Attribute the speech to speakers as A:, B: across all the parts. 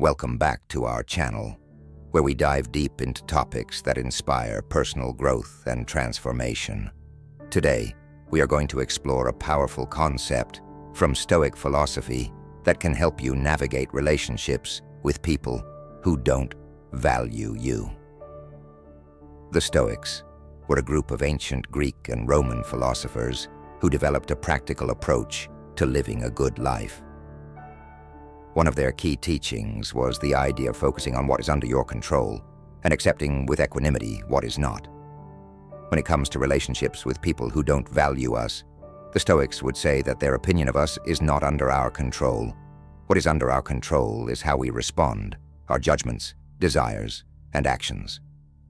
A: Welcome back to our channel, where we dive deep into topics that inspire personal growth and transformation. Today, we are going to explore a powerful concept from Stoic philosophy that can help you navigate relationships with people who don't value you. The Stoics were a group of ancient Greek and Roman philosophers who developed a practical approach to living a good life. One of their key teachings was the idea of focusing on what is under your control and accepting with equanimity what is not. When it comes to relationships with people who don't value us, the Stoics would say that their opinion of us is not under our control. What is under our control is how we respond, our judgments, desires, and actions.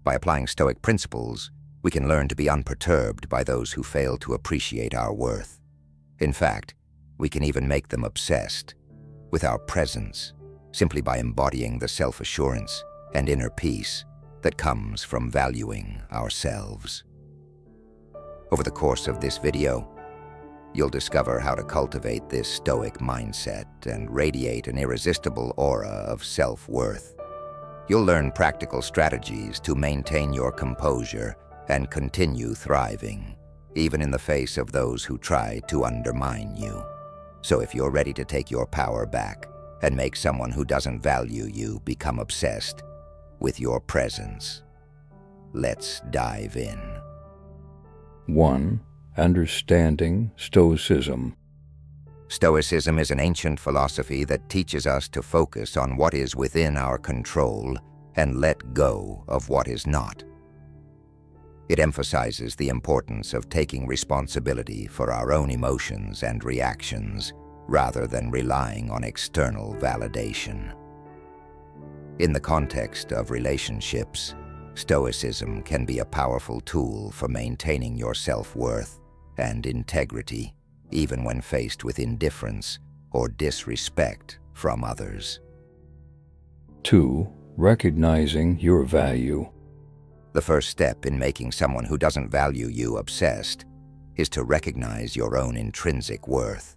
A: By applying Stoic principles, we can learn to be unperturbed by those who fail to appreciate our worth. In fact, we can even make them obsessed with our presence simply by embodying the self-assurance and inner peace that comes from valuing ourselves. Over the course of this video, you'll discover how to cultivate this stoic mindset and radiate an irresistible aura of self-worth. You'll learn practical strategies to maintain your composure and continue thriving, even in the face of those who try to undermine you. So if you're ready to take your power back and make someone who doesn't value you become obsessed with your presence, let's dive in.
B: 1. Understanding Stoicism.
A: Stoicism is an ancient philosophy that teaches us to focus on what is within our control and let go of what is not. It emphasizes the importance of taking responsibility for our own emotions and reactions rather than relying on external validation. In the context of relationships, Stoicism can be a powerful tool for maintaining your self-worth and integrity, even when faced with indifference or disrespect from others.
B: 2. Recognizing your value.
A: The first step in making someone who doesn't value you obsessed is to recognize your own intrinsic worth.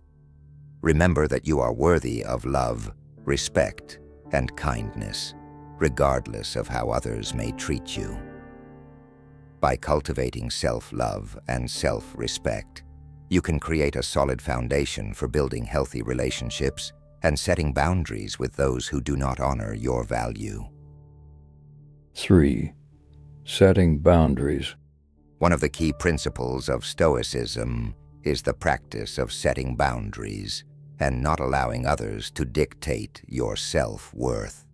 A: Remember that you are worthy of love, respect, and kindness, regardless of how others may treat you. By cultivating self-love and self-respect, you can create a solid foundation for building healthy relationships and setting boundaries with those who do not honor your value.
B: 3 setting boundaries.
A: One of the key principles of Stoicism is the practice of setting boundaries and not allowing others to dictate your self-worth.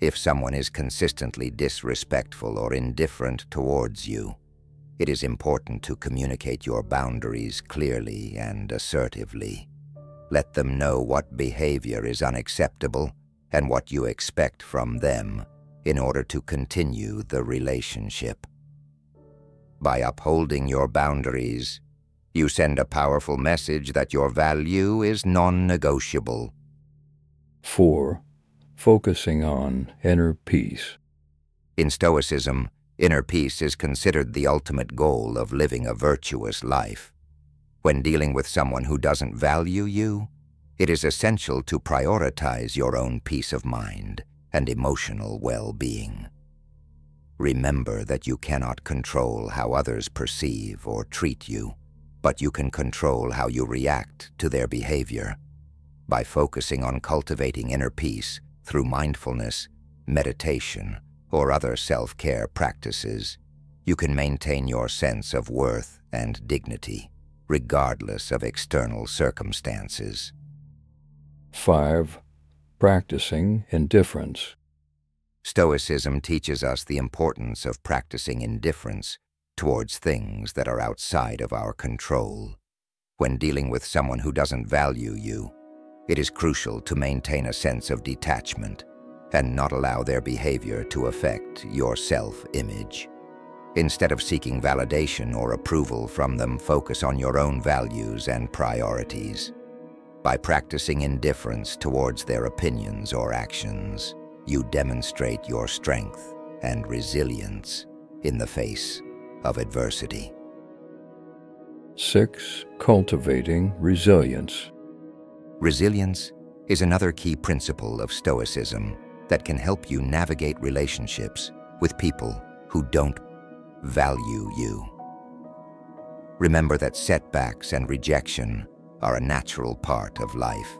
A: If someone is consistently disrespectful or indifferent towards you, it is important to communicate your boundaries clearly and assertively. Let them know what behavior is unacceptable and what you expect from them in order to continue the relationship. By upholding your boundaries, you send a powerful message that your value is non-negotiable.
B: 4. Focusing on inner peace.
A: In Stoicism, inner peace is considered the ultimate goal of living a virtuous life. When dealing with someone who doesn't value you, it is essential to prioritize your own peace of mind and emotional well-being. Remember that you cannot control how others perceive or treat you, but you can control how you react to their behavior. By focusing on cultivating inner peace through mindfulness, meditation, or other self-care practices, you can maintain your sense of worth and dignity, regardless of external circumstances.
B: 5 practicing indifference.
A: Stoicism teaches us the importance of practicing indifference towards things that are outside of our control. When dealing with someone who doesn't value you, it is crucial to maintain a sense of detachment and not allow their behavior to affect your self-image. Instead of seeking validation or approval from them, focus on your own values and priorities. By practicing indifference towards their opinions or actions, you demonstrate your strength and resilience in the face of adversity.
B: 6. Cultivating resilience.
A: Resilience is another key principle of Stoicism that can help you navigate relationships with people who don't value you. Remember that setbacks and rejection are a natural part of life,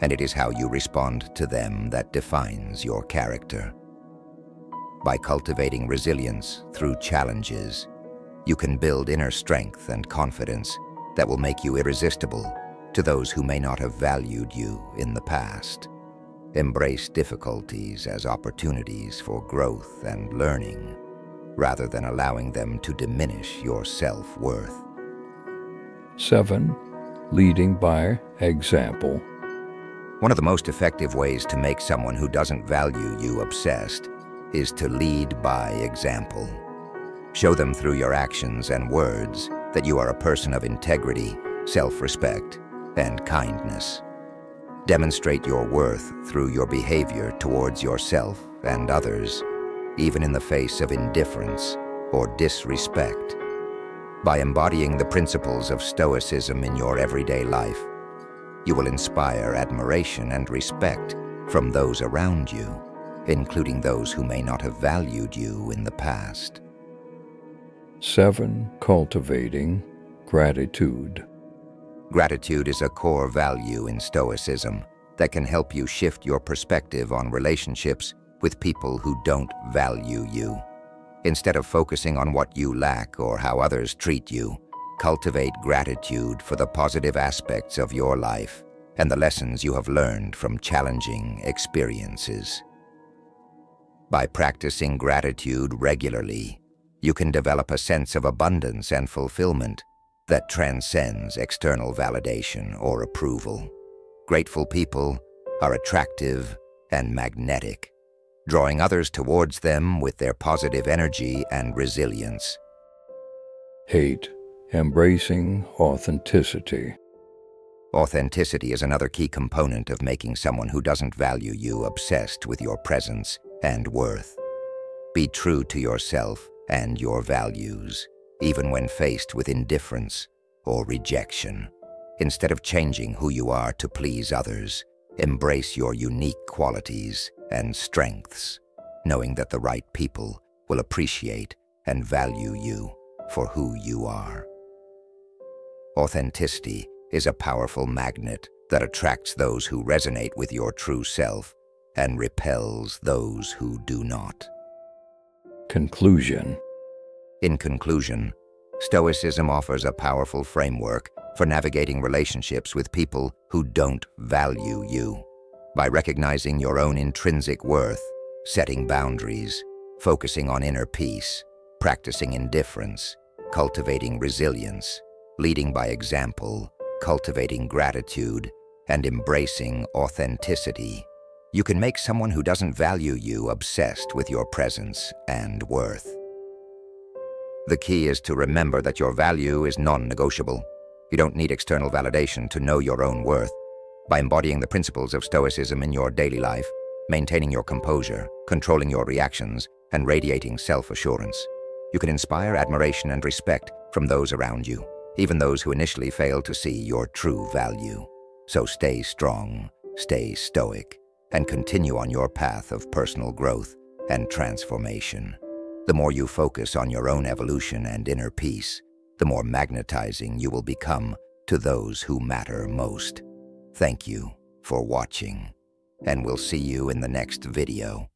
A: and it is how you respond to them that defines your character. By cultivating resilience through challenges, you can build inner strength and confidence that will make you irresistible to those who may not have valued you in the past. Embrace difficulties as opportunities for growth and learning, rather than allowing them to diminish your self-worth.
B: 7. Leading by example.
A: One of the most effective ways to make someone who doesn't value you obsessed is to lead by example. Show them through your actions and words that you are a person of integrity, self-respect, and kindness. Demonstrate your worth through your behavior towards yourself and others, even in the face of indifference or disrespect. By embodying the principles of Stoicism in your everyday life, you will inspire admiration and respect from those around you, including those who may not have valued you in the past.
B: 7. Cultivating gratitude.
A: Gratitude is a core value in Stoicism that can help you shift your perspective on relationships with people who don't value you. Instead of focusing on what you lack or how others treat you, cultivate gratitude for the positive aspects of your life and the lessons you have learned from challenging experiences. By practicing gratitude regularly, you can develop a sense of abundance and fulfillment that transcends external validation or approval. Grateful people are attractive and magnetic, drawing others towards them with their positive energy and resilience.
B: Hate, Embracing authenticity.
A: Authenticity is another key component of making someone who doesn't value you obsessed with your presence and worth. Be true to yourself and your values, even when faced with indifference or rejection. Instead of changing who you are to please others, embrace your unique qualities and strengths, knowing that the right people will appreciate and value you for who you are. Authenticity is a powerful magnet that attracts those who resonate with your true self and repels those who do not.
B: Conclusion
A: In conclusion, Stoicism offers a powerful framework for navigating relationships with people who don't value you. By recognizing your own intrinsic worth, setting boundaries, focusing on inner peace, practicing indifference, cultivating resilience, leading by example, cultivating gratitude, and embracing authenticity, you can make someone who doesn't value you obsessed with your presence and worth. The key is to remember that your value is non-negotiable. You don't need external validation to know your own worth. By embodying the principles of Stoicism in your daily life, maintaining your composure, controlling your reactions, and radiating self-assurance, you can inspire admiration and respect from those around you, even those who initially fail to see your true value. So stay strong, stay stoic, and continue on your path of personal growth and transformation. The more you focus on your own evolution and inner peace, the more magnetizing you will become to those who matter most. Thank you for watching, and we'll see you in the next video.